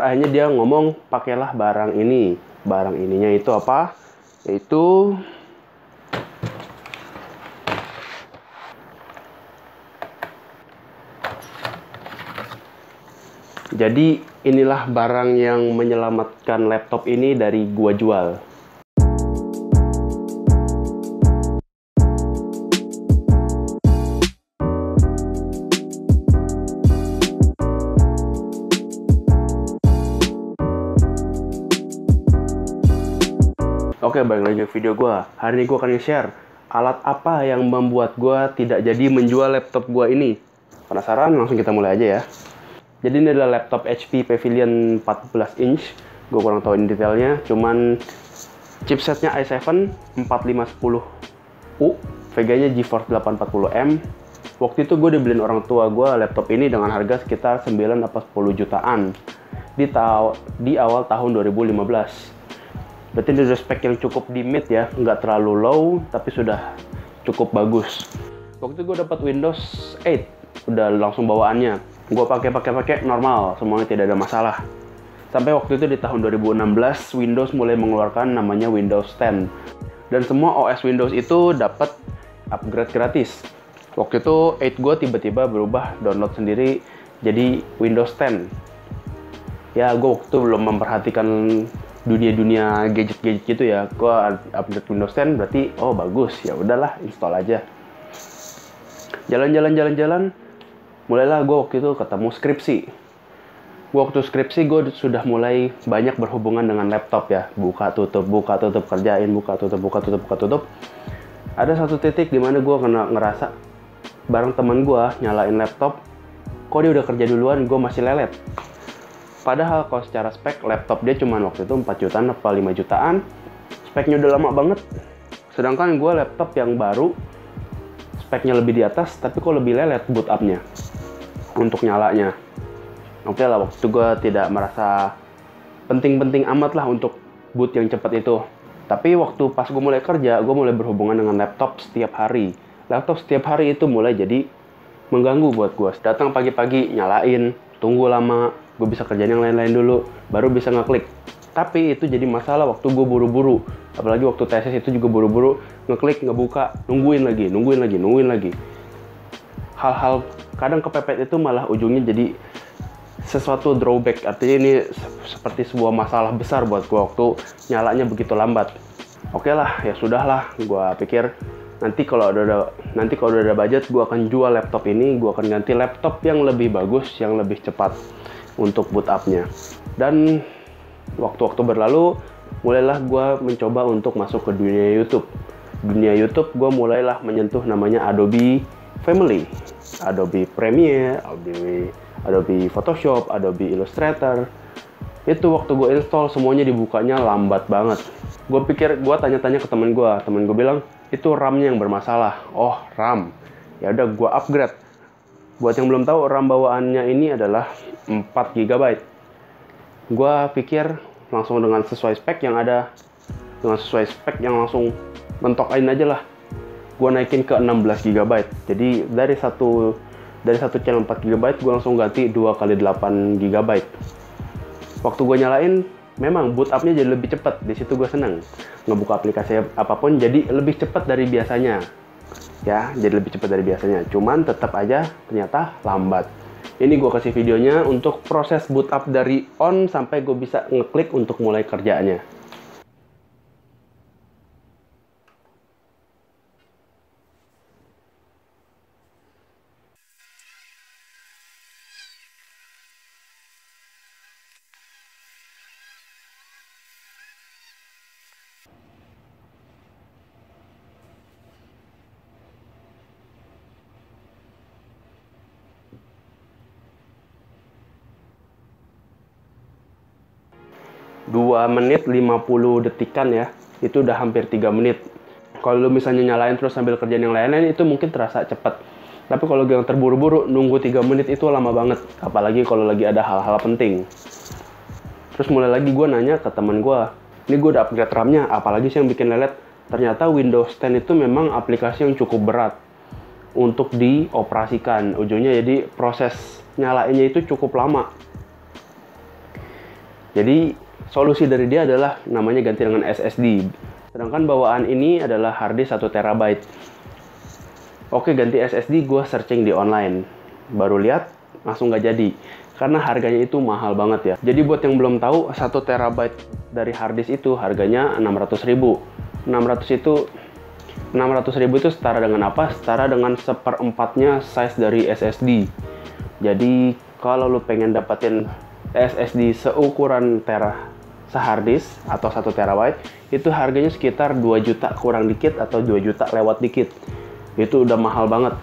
akhirnya dia ngomong pakailah barang ini barang ininya itu apa yaitu Jadi inilah barang yang menyelamatkan laptop ini dari gua jual. Oke, balik lagi ke video gua. Hari ini gua akan share alat apa yang membuat gua tidak jadi menjual laptop gua ini. Penasaran? Langsung kita mulai aja ya. Jadi ini adalah laptop HP Pavilion 14 inch. Gue kurang tahu ini detailnya, cuman chipsetnya i7 4510U, VGA-nya GeForce 840M. Waktu itu gue dibeliin orang tua gue laptop ini dengan harga sekitar 9 atau 10 jutaan di, di awal tahun 2015. Berarti udah spek yang cukup di mid ya, nggak terlalu low, tapi sudah cukup bagus. Waktu itu gue dapat Windows 8, udah langsung bawaannya. Gue pakai pakai pakai normal semuanya tidak ada masalah. Sampai waktu itu di tahun 2016 Windows mulai mengeluarkan namanya Windows 10 dan semua OS Windows itu dapat upgrade gratis. Waktu itu 8 gue tiba-tiba berubah download sendiri jadi Windows 10 ya gue waktu itu belum memperhatikan dunia-dunia gadget-gadget gitu ya gue upgrade Windows 10 berarti oh bagus ya udahlah install aja jalan-jalan jalan-jalan mulailah gue waktu itu ketemu skripsi. Gue waktu skripsi gue sudah mulai banyak berhubungan dengan laptop ya, buka tutup, buka tutup kerjain, buka tutup, buka tutup, buka tutup. Ada satu titik di mana gue kena ngerasa bareng teman gue nyalain laptop, kok dia udah kerja duluan, gue masih lelet. Padahal kalau secara spek laptop dia cuma waktu itu 4 jutaan atau 5 jutaan, speknya udah lama banget. Sedangkan gue laptop yang baru, speknya lebih di atas, tapi kok lebih lelet boot up-nya untuk nyalanya. Oke lah, waktu itu gue tidak merasa penting-penting amat lah untuk boot yang cepat itu. Tapi waktu pas gue mulai kerja, gue mulai berhubungan dengan laptop setiap hari. Laptop setiap hari itu mulai jadi mengganggu buat gue. Datang pagi-pagi, nyalain, tunggu lama, gue bisa kerjain yang lain-lain dulu, baru bisa ngeklik. Tapi itu jadi masalah waktu gue buru-buru. Apalagi waktu tesis itu juga buru-buru, ngeklik, ngebuka, nungguin lagi, nungguin lagi, nungguin lagi. Hal-hal kadang kepepet itu malah ujungnya jadi sesuatu drawback artinya ini seperti sebuah masalah besar buat gue waktu nyalanya begitu lambat oke lah ya sudahlah gue pikir nanti kalau ada nanti kalau udah ada budget gue akan jual laptop ini gue akan ganti laptop yang lebih bagus yang lebih cepat untuk boot upnya dan waktu-waktu berlalu mulailah gue mencoba untuk masuk ke dunia YouTube dunia YouTube gue mulailah menyentuh namanya Adobe Family Adobe Premiere, Adobe, Adobe Photoshop, Adobe Illustrator. Itu waktu gue install semuanya dibukanya lambat banget. Gue pikir gue tanya-tanya ke temen gue, temen gue bilang itu RAM-nya yang bermasalah. Oh RAM, ya udah gue upgrade. Buat yang belum tahu RAM bawaannya ini adalah 4 GB. Gue pikir langsung dengan sesuai spek yang ada, dengan sesuai spek yang langsung mentokain aja lah. Gue naikin ke 16 GB jadi dari satu dari satu channel 4 GB gue langsung ganti 2 kali 8 GB waktu gue nyalain memang boot upnya jadi lebih cepat di situ gue seneng. Ngebuka aplikasi apa pun jadi lebih cepat dari biasanya. Ya jadi lebih cepat dari biasanya. Cuman tetap aja ternyata lambat ini gue kasih videonya untuk proses boot up dari on sampai gue bisa ngeklik untuk mulai kerjaannya. 2 menit 50 detikan ya. Itu udah hampir 3 menit. Kalau lu misalnya nyalain terus sambil kerjaan yang lain-lain itu mungkin terasa cepat. Tapi kalau yang terburu-buru nunggu 3 menit itu lama banget. Apalagi kalau lagi ada hal-hal penting. Terus mulai lagi gue nanya ke temen gue ini gue udah upgrade RAM-nya apalagi sih yang bikin lelet? Ternyata Windows 10 itu memang aplikasi yang cukup berat untuk dioperasikan. Ujungnya jadi proses nyalainnya itu cukup lama. Jadi solusi dari dia adalah namanya ganti dengan SSD. Sedangkan bawaan ini adalah harddisk 1 terabyte. Oke ganti SSD gue searching di online. Baru lihat langsung nggak jadi. Karena harganya itu mahal banget ya. Jadi buat yang belum tahu 1 terabyte dari harddisk itu harganya 600 ribu. 600 itu 600 ribu itu setara dengan apa? Setara dengan seperempatnya size dari SSD. Jadi kalau lu pengen dapetin SSD seukuran tera seharddisk atau 1 terabyte itu harganya sekitar 2 juta kurang dikit atau 2 juta lewat dikit. Itu udah mahal banget.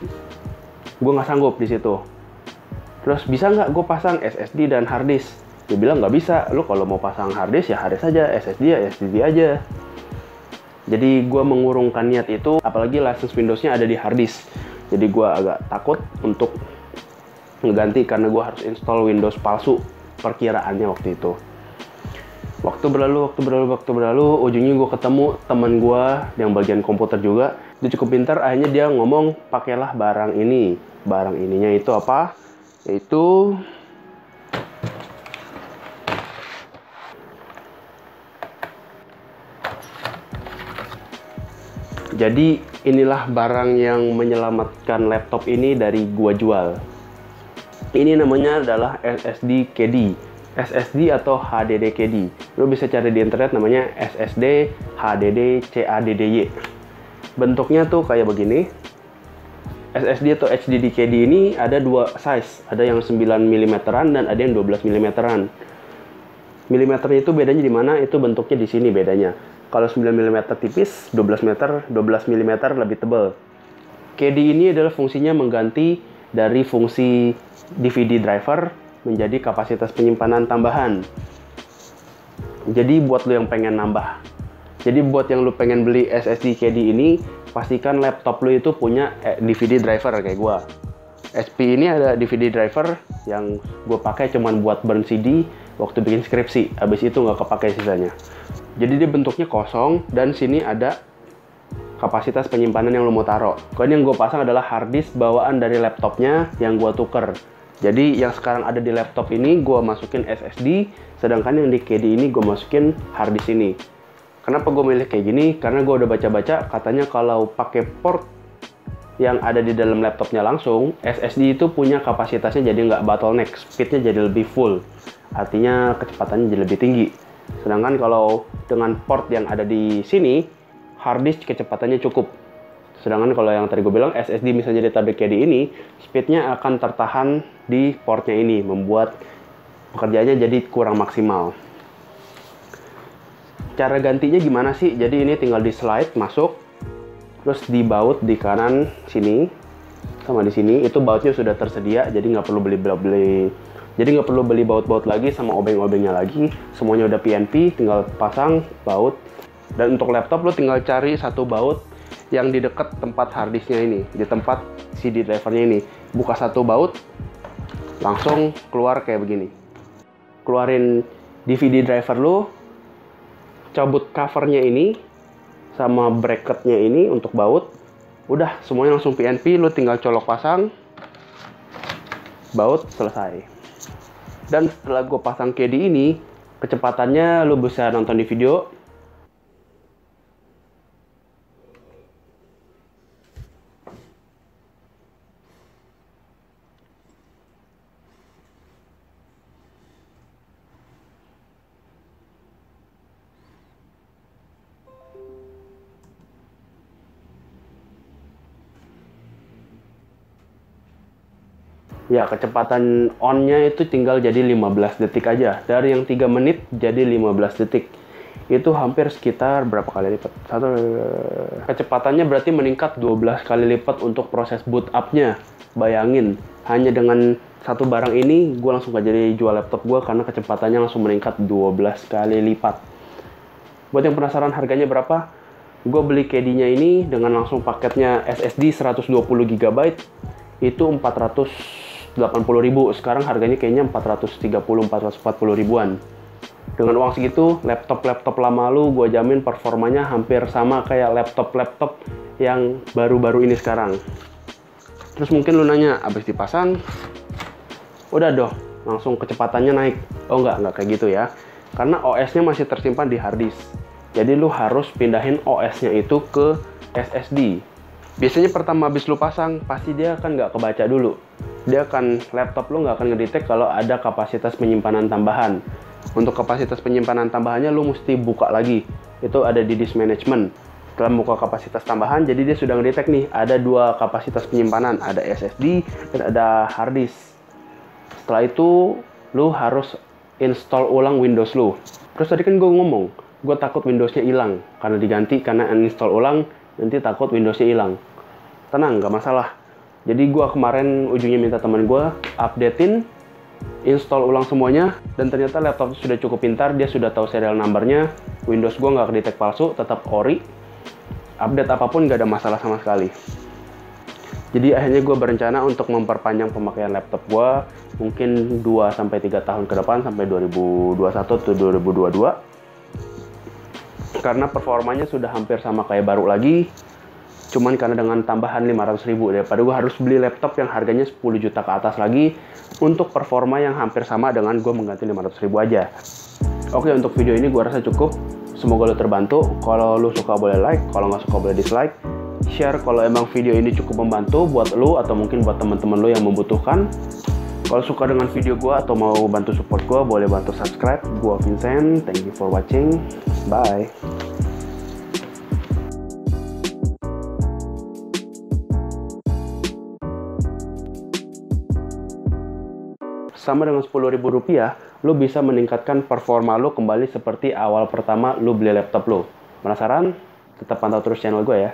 Gue nggak sanggup di situ. Terus bisa nggak gue pasang SSD dan harddisk? Dia bilang nggak bisa. Lu kalau mau pasang harddisk ya harddisk aja SSD ya SSD aja. Jadi gue mengurungkan niat itu apalagi license Windowsnya ada di harddisk. Jadi gue agak takut untuk mengganti karena gue harus install Windows palsu perkiraannya waktu itu waktu berlalu waktu berlalu waktu berlalu ujungnya gue ketemu teman gue yang bagian komputer juga dia cukup pintar akhirnya dia ngomong pakailah barang ini barang ininya itu apa yaitu Jadi inilah barang yang menyelamatkan laptop ini dari gua jual. Ini namanya adalah SSD KD. SSD atau HDD KD. Lo bisa cari di internet namanya SSD HDD CADDY. Bentuknya tuh kayak begini. SSD atau HDD KD ini ada dua size, ada yang 9 mm dan ada yang 12 mm. Milimeternya itu bedanya di mana? Itu bentuknya di sini bedanya. Kalau 9 mm tipis, 12 meter, 12 mm lebih tebal. KD ini adalah fungsinya mengganti dari fungsi DVD driver menjadi kapasitas penyimpanan tambahan. Jadi buat lo yang pengen nambah. Jadi buat yang lo pengen beli SSD KD ini, pastikan laptop lo itu punya DVD eh, driver kayak gua. SP ini ada DVD driver yang gue pakai cuman buat burn CD waktu bikin skripsi. Habis itu nggak kepakai sisanya. Jadi dia bentuknya kosong dan sini ada kapasitas penyimpanan yang lo mau taruh. Kalau yang gue pasang adalah hard disk bawaan dari laptopnya yang gue tuker. Jadi yang sekarang ada di laptop ini gue masukin SSD, sedangkan yang di KD ini gue masukin hard disk ini. Kenapa gue milih kayak gini? Karena gue udah baca-baca katanya kalau pakai port yang ada di dalam laptopnya langsung, SSD itu punya kapasitasnya jadi nggak bottleneck, speednya jadi lebih full. Artinya kecepatannya jadi lebih tinggi. Sedangkan kalau dengan port yang ada di sini, hard disk kecepatannya cukup Sedangkan kalau yang tadi gue bilang SSD misalnya ditaruh di ini, speednya akan tertahan di portnya ini, membuat pekerjaannya jadi kurang maksimal. Cara gantinya gimana sih? Jadi ini tinggal di slide masuk, terus dibaut di kanan sini, sama di sini. Itu bautnya sudah tersedia, jadi nggak perlu beli beli jadi nggak perlu beli baut-baut lagi sama obeng-obengnya lagi. Semuanya udah PNP, tinggal pasang baut. Dan untuk laptop lo tinggal cari satu baut yang di dekat tempat harddisknya ini, di tempat CD drivernya ini. Buka satu baut, langsung keluar kayak begini. Keluarin DVD driver lu, cabut covernya ini, sama bracketnya ini untuk baut. Udah, semuanya langsung PNP, lu tinggal colok pasang, baut selesai. Dan setelah gue pasang KD ini, kecepatannya lu bisa nonton di video, Ya, kecepatan on-nya itu tinggal jadi 15 detik aja. Dari yang 3 menit jadi 15 detik. Itu hampir sekitar berapa kali lipat? Satu kecepatannya berarti meningkat 12 kali lipat untuk proses boot up-nya. Bayangin, hanya dengan satu barang ini gue langsung gak jadi jual laptop gue karena kecepatannya langsung meningkat 12 kali lipat. Buat yang penasaran harganya berapa? Gue beli KD-nya ini dengan langsung paketnya SSD 120 GB itu 400 80.000 sekarang harganya kayaknya 430 440 ribuan dengan uang segitu laptop-laptop lama lu gue jamin performanya hampir sama kayak laptop-laptop yang baru-baru ini sekarang terus mungkin lu nanya abis dipasang udah dong langsung kecepatannya naik oh enggak enggak kayak gitu ya karena OS-nya masih tersimpan di hard disk. Jadi lu harus pindahin OS-nya itu ke SSD. Biasanya pertama habis lu pasang, pasti dia akan nggak kebaca dulu. Dia akan, laptop lu nggak akan ngedetect kalau ada kapasitas penyimpanan tambahan. Untuk kapasitas penyimpanan tambahannya lu mesti buka lagi. Itu ada di disk management. Setelah buka kapasitas tambahan, jadi dia sudah ngedetect nih, ada dua kapasitas penyimpanan, ada SSD dan ada hard disk. Setelah itu, lu harus install ulang Windows lu. Terus tadi kan gue ngomong, gue takut Windowsnya hilang karena diganti karena uninstall ulang nanti takut Windowsnya hilang. Tenang, nggak masalah. Jadi gue kemarin ujungnya minta teman gue updatein, install ulang semuanya, dan ternyata laptop sudah cukup pintar, dia sudah tahu serial numbernya, Windows gue nggak kedetek palsu, tetap ori, update apa pun nggak ada masalah sama sekali. Jadi akhirnya gue berencana untuk memperpanjang pemakaian laptop gue mungkin 2-3 tahun ke depan sampai 2021 atau 2022 karena performanya sudah hampir sama kayak baru lagi cuman karena dengan tambahan 500 ribu daripada gue harus beli laptop yang harganya 10 juta ke atas lagi untuk performa yang hampir sama dengan gue mengganti 500 ribu aja oke untuk video ini gue rasa cukup semoga lo terbantu kalau lo suka boleh like kalau nggak suka boleh dislike share kalau emang video ini cukup membantu buat lo atau mungkin buat teman-teman lo yang membutuhkan kalau suka dengan video gue atau mau bantu support gue, boleh bantu subscribe. Gue Vincent, thank you for watching. Bye. Sama dengan Rp10.000, lo bisa meningkatkan performa lo kembali seperti awal pertama lo beli laptop lo. Penasaran? Tetap pantau terus channel gue ya.